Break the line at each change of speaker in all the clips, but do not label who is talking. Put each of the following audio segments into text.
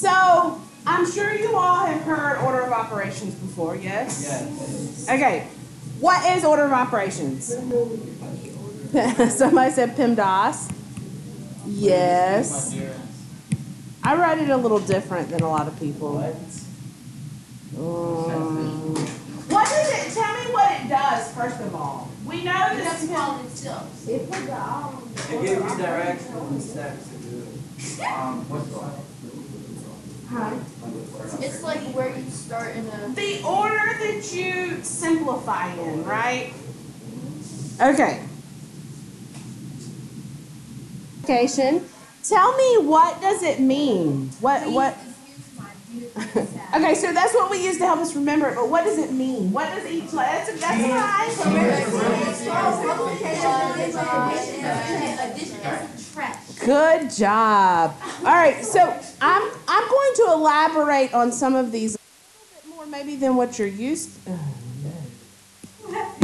So, I'm sure you all have heard order of operations before, yes?
Yes.
Okay, what is order of operations? Somebody said PEMDAS. Yes. I write it a little different than a lot of people. Um, what does it, tell me what it does, first of all. We know
It
this.
doesn't call themselves.
It gives you direction on the steps to do it. Um, what's the?
Huh?
It's like where you start in a.
The order that you simplify in, right? Okay. Location. Tell me what does it mean? What what? Okay, so that's what we use to help us remember it. But what does it mean? What does each? That's that's fine.
Addition and subtraction.
Good job. All right, so I'm I'm going to elaborate on some of these a little bit more maybe than what you're used. to. Oh,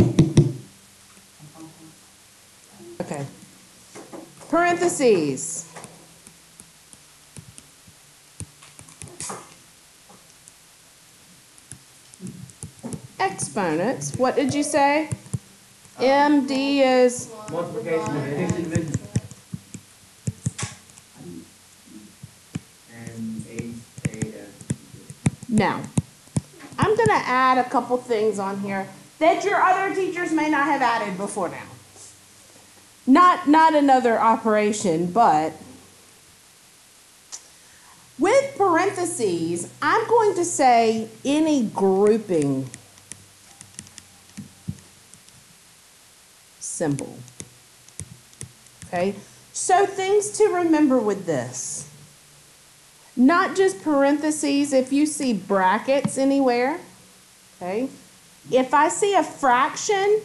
okay. Parentheses. Exponents. What did you say? MD is
Multiplication, addition, division. And eight, eight,
Now, I'm going to add a couple things on here that your other teachers may not have added before now. Not, not another operation, but with parentheses, I'm going to say any grouping symbol. Okay? So things to remember with this. Not just parentheses, if you see brackets anywhere, okay? If I see a fraction,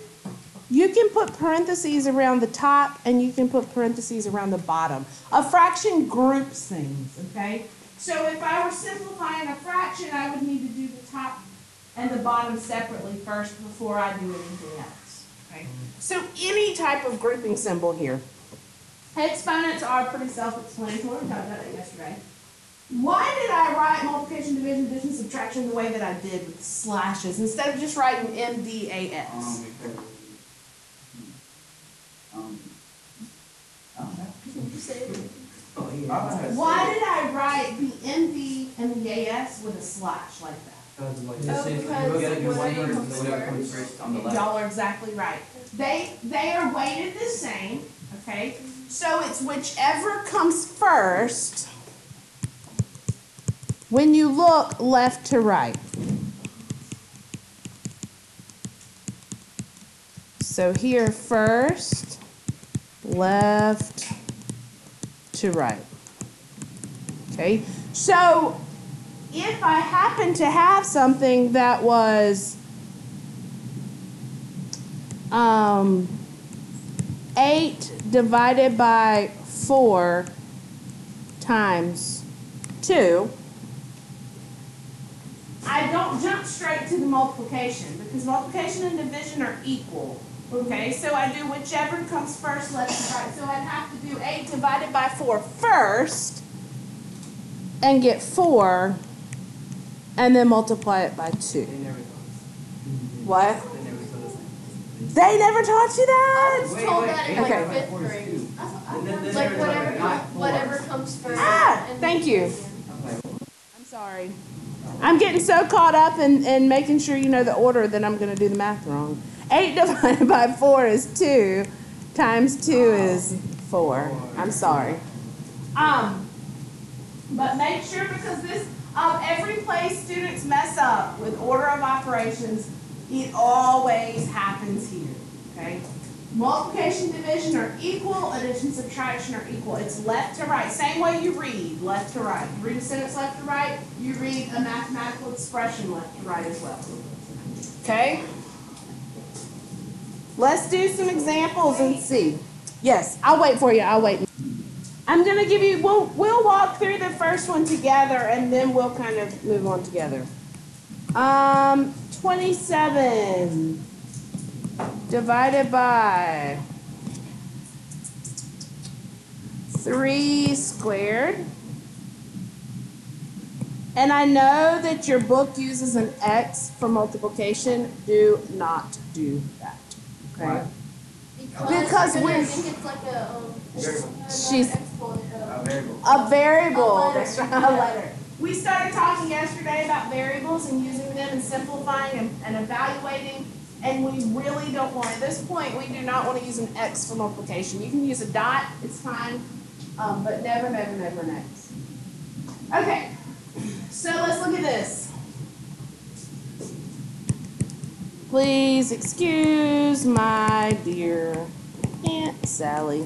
you can put parentheses around the top and you can put parentheses around the bottom. A fraction groups things, okay? So if I were simplifying a fraction, I would need to do the top and the bottom separately first before I do anything else, okay? So any type of grouping symbol here. Exponents are pretty self-explanatory, we talked about that yesterday. Why did I write multiplication, division, addition, subtraction the way that I did with slashes instead of just writing MDAS?
um, because. Um. I don't know. Oh, yeah.
Why did I write the MD and the AS with a slash like that?
Because
Oh,
you
because
gotta do
whatever
one word,
comes
whatever comes
first.
first on the left.
Y'all are exactly right. They they are weighted the same, okay? So it's whichever comes first when you look left to right. So here first, left to right. Okay? So if I happen to have something that was um, 8 divided by 4 times 2, I don't jump straight to the multiplication because multiplication and division are equal. Okay, so I do whichever comes first, left to right. So I'd have to do 8 divided by 4 first and get 4 and then multiply it by 2.
They never taught
What?
They never taught us.
They never taught you
I
that?
was
Wait,
told
wait,
that in
eight
like
divided
fifth grade.
two. And then- then
Like whatever,
a
com-
not four.
whatever comes first.
Ah, thank you.
I'm
sorry. I'm getting so caught up in, in making sure you know the order that I'm going to do the math wrong. 8 divided by 4 is 2, times 2 is 4. I'm sorry. Um, but make sure because this, um, every place students mess up with order of operations, it always happens here. Okay? Multiplication, division are equal, addition, subtraction are equal. It's left to right. Same way you read, left to right. You read a sentence left to right, you read a mathematical expression left to right as well. Okay? Let's do some examples and see. Yes, I'll wait for you. I'll wait. I'm gonna give you. We'll we'll walk through the first one together, and then we'll kind of move on together. Um, twenty-seven divided by three squared And I know that your book uses an X for multiplication. Do not do that. Okay?
Why?
Because
I
we're-
think it's like a, um.
She's-
A variable.
A variable.
Letter.
That's right, a letter. We started talking yesterday about variables and using them and simplifying and, and evaluating. And we really don't want, at this point, we do not want to use an X for multiplication. You can use a dot, it's fine, um, but never, never, never an X. Okay, so let's look at this. Please excuse my dear Aunt Sally.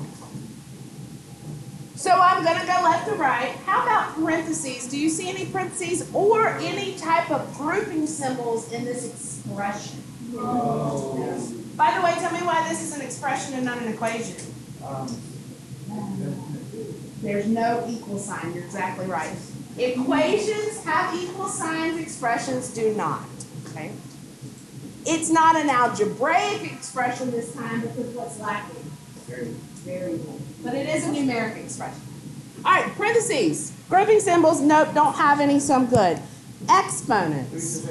So I'm gonna go left to right. How about parentheses? Do you see any parentheses or any type of grouping symbols in this expression? By the way, tell me why this is an expression and not an equation. There's no equal sign, you're exactly right. Equations have equal signs, expressions do not, okay? It's not an algebraic expression this time because what's lacking?
variable.
Variable. But it is a numeric expression. All right, parentheses. Grouping symbols, nope, don't have any, so I'm good. Exponents.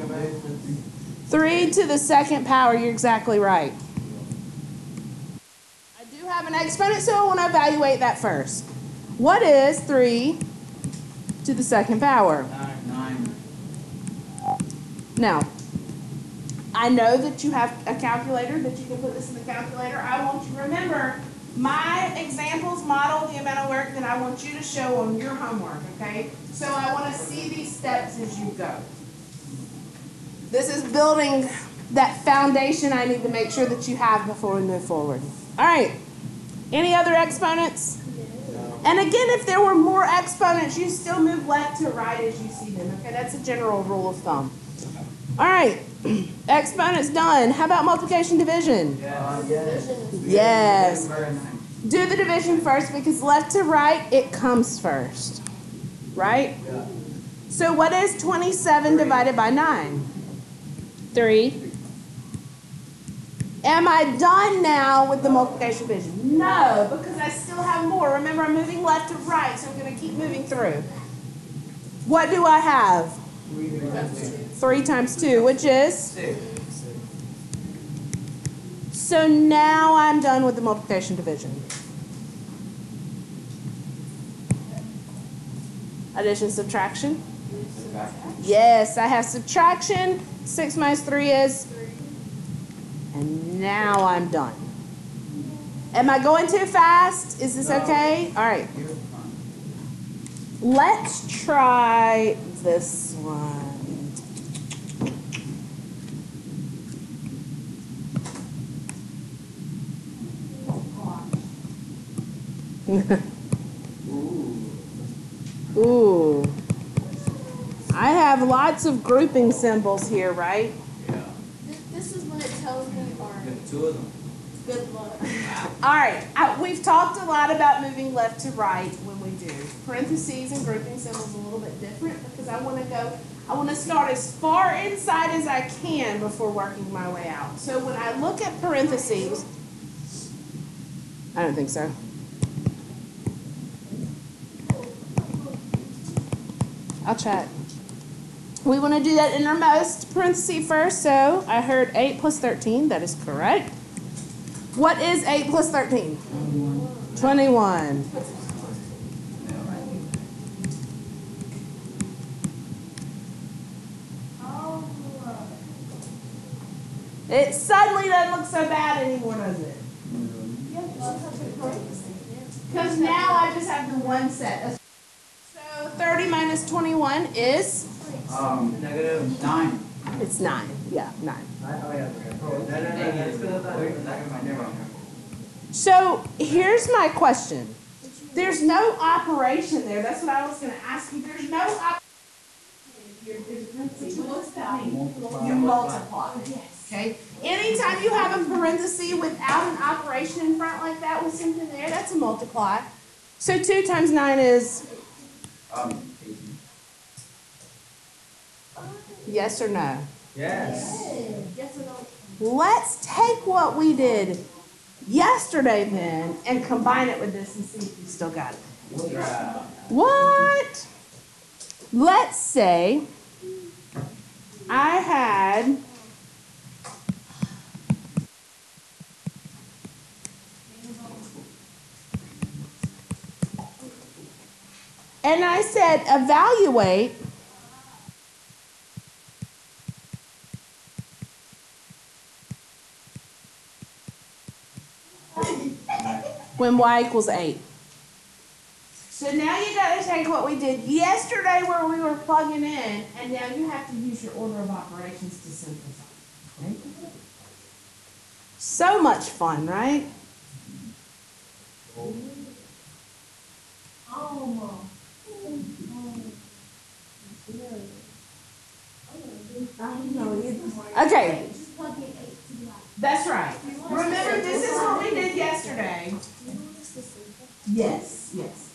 Three to the second power, you're exactly right. I do have an exponent, so I want to evaluate that first. What is three to the second power?
Nine.
Now, I know that you have a calculator, that you can put this in the calculator. I want you to remember, my examples model the amount of work that I want you to show on your homework, okay? So I want to see these steps as you go. This is building that foundation I need to make sure that you have before we move forward. All right. Any other exponents? And again, if there were more exponents, you still move left to right as you see them. Okay, that's a general rule of thumb. All right, exponents done. How about multiplication division?
Uh, yes.
Yes.
Very.
Do the division first because left to right, it comes first. Right?
Yeah.
So what is 27 divided by 9? 3. Am I done now with the multiplication division? No, because I still have more. Remember, I'm moving left to right, so I'm going to keep moving through. What do I have?
Three times two.
3 times 2, which is?
Six.
So now I'm done with the multiplication division. Addition, subtraction? Yes, I have subtraction. 6 minus 3 is? And now I'm done. Am I going too fast? Is this okay? All right. Let's try this one.
Ooh.
Ooh. I have lots of grouping symbols here, right?
Yeah.
This, this is when it tells me our
two of them.
good luck.
All right, uh, we've talked a lot about moving left to right when we do. Parentheses and grouping symbols a little bit different because I want to go, I want to start as far inside as I can before working my way out. So when I look at parentheses, I don't think so. I'll check. We want to do that innermost parenthesis first, so I heard 8 plus 13, that is correct. What is 8 plus 13? 21.
Oh,
It suddenly doesn't look so bad anymore, does it? Because now I just have the one set. So 30 minus 21 is?
Um, negative nine.
It's 9. Yeah, 9. So here's my question. There's no operation there. That's what I was going to ask you. There's no operation. Here, there's a parenthesis. What does that mean? You multiply. Yes. Okay. Anytime you have a parenthesis without an operation in front like that with something there, that's a multiply. So 2 times 9 is
Um, eighteen.
Yes or no?
Yes.
Yes or no?
Let's take what we did yesterday then and combine it with this and see if you still got it.
Yeah.
What? let's say I had and I said evaluate when y equals 8. So now you got to take what we did yesterday where we were plugging in, and now you have to use your order of operations to simplify. Okay? So much fun, right? Okay,
Just plug in eight to the light.
that's right. Remember, this is what we did yesterday. Yes, yes.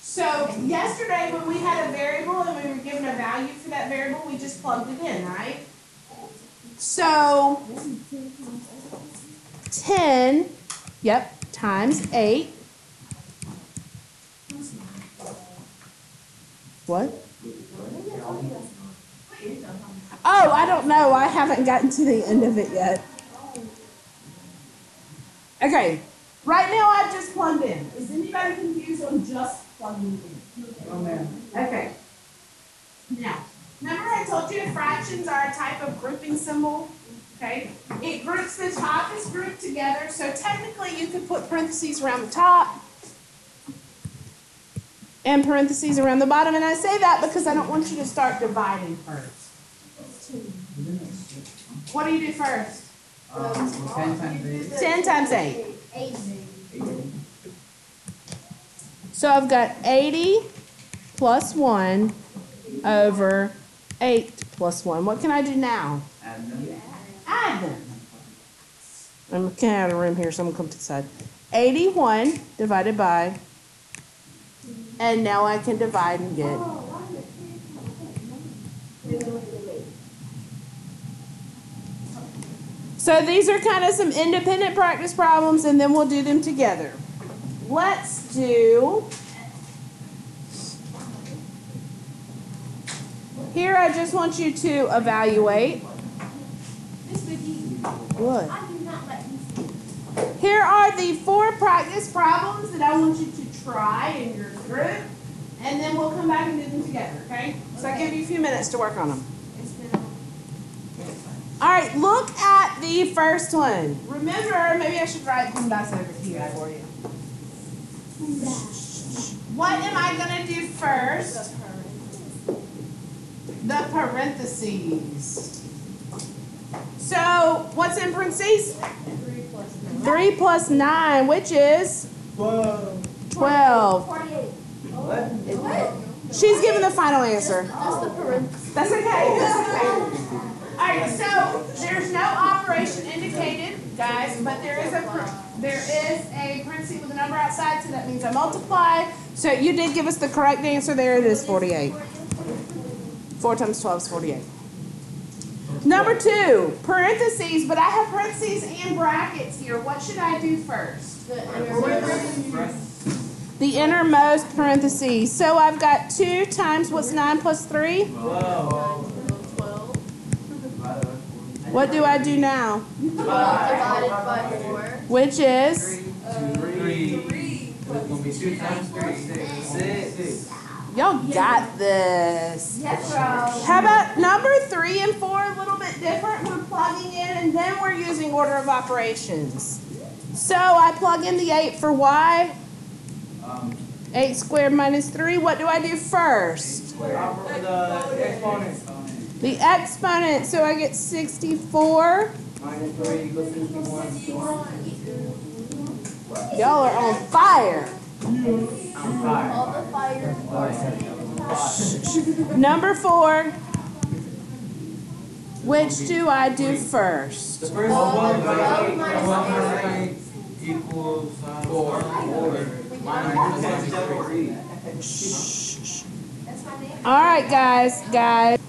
So yesterday, when we had a variable and we were given a value for that variable, we just plugged it in, right? So ten, yep, times eight. What? Oh, I don't know. I haven't gotten to the end of it yet. Okay, right now I've just plugged in. Is anybody confused on just plugging in? Okay. Now, remember I told you fractions are a type of grouping symbol? Okay? It groups the top is grouped together, so technically you could put parentheses around the top and parentheses around the bottom, and I say that because I don't want you to start dividing first. What do you do first?
Um, ten times eight.
10 times 8. So I've got 80 plus 1 over 8 plus 1. What can I do now?
Add them.
Add them. I'm getting out of room here, so I'm going to come to the side. 81 divided by, and now I can divide and get. So these are kind of some independent practice problems, and then we'll do them together. Let's do. Here, I just want you to evaluate. What? Here are the four practice problems that I want you to try in your group, and then we'll come back and do them together, okay? So I give you a few minutes to work on them.
It's been.
All right, look at the first one. Remember, maybe I should write them dice over here for you. What am I gonna do first? The parentheses. So, what's in parentheses?
Three plus nine.
Three plus nine, which is twelve.
Forty-eight.
What?
What?
She's giving the final answer.
That's the parentheses.
That's okay. That's okay. All right. So there's no operation indicated, guys, but there is a there is a parenthesis with a number outside, so that means I multiply. So you did give us the correct answer. There it is, 48. Four times twelve is 48. Number two, parentheses, but I have parentheses and brackets here. What should I do first?
The inner.
The innermost parentheses. So I've got two times what's nine plus three?
Whoa.
What do I do now?
Divided by four.
Which is? Y'all got this.
Yes.
How about number three and four a little bit different? We're plugging in and then we're using order of operations. So I plug in the eight for y.
Um,
Eight squared minus three. What do I do first?
The exponent.
So I get 64.
Minus three equals fifty-one.
Y'all are on fire. Number four. Which do I do first?
The first one one equals uh, four.
All right, guys, guys.